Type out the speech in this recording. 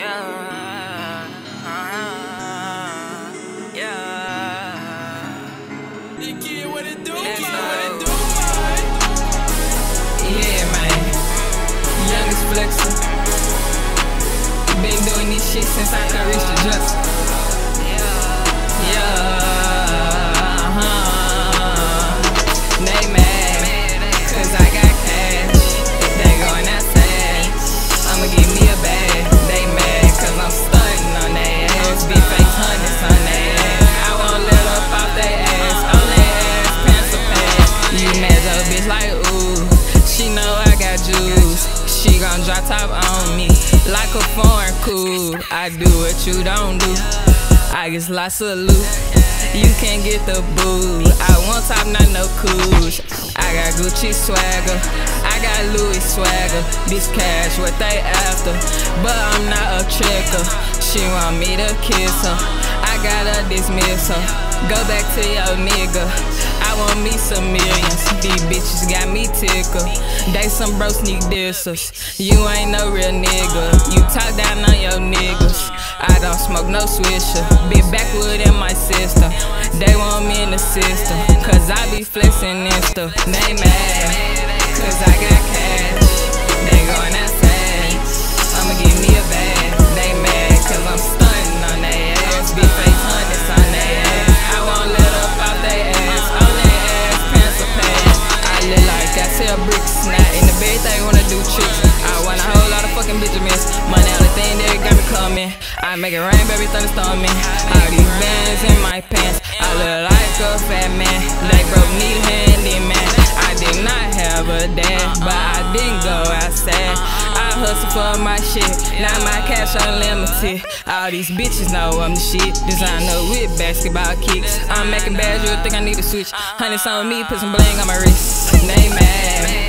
Yeah. Uh-huh. Yeah. kid, what it do? Let's Kid, what it do, Yeah, man. Youngest flexer. Been doing this shit since I could reach the just. Gon' drop top on me like a foreign cool. I do what you don't do. I get lots of loot. You can't get the boo. I want top, not no cooch. I got Gucci swagger. I got Louis swagger. This cash, what they after. But I'm not a tricker. She want me to kiss her. I gotta dismiss her. Go back to your nigga. Want me some millions. These bitches got me tickled. They some bro sneak dissers. You ain't no real nigga. You talk down on your niggas. I don't smoke no swisher. Big backwood in my system. They want me in the system. Cause I be flexing and stuff. They mad. Cause I got cash. Sell bricks. Not in the bed, they wanna do tricks. I want a whole lot of fucking Benjamins. Money, only thing that got me coming. I make it rain, baby, thunderstorming. All these bands in my pants. I look like a fat man. They broke need handy man. I did not have a dad, but I didn't go outside. Hustle for my shit. Now my cash unlimited. All these bitches know I'm the shit. Designer with basketball kicks. I'm making bags, you think I need to switch. Hundreds on me, put some bling on my wrist. Mad,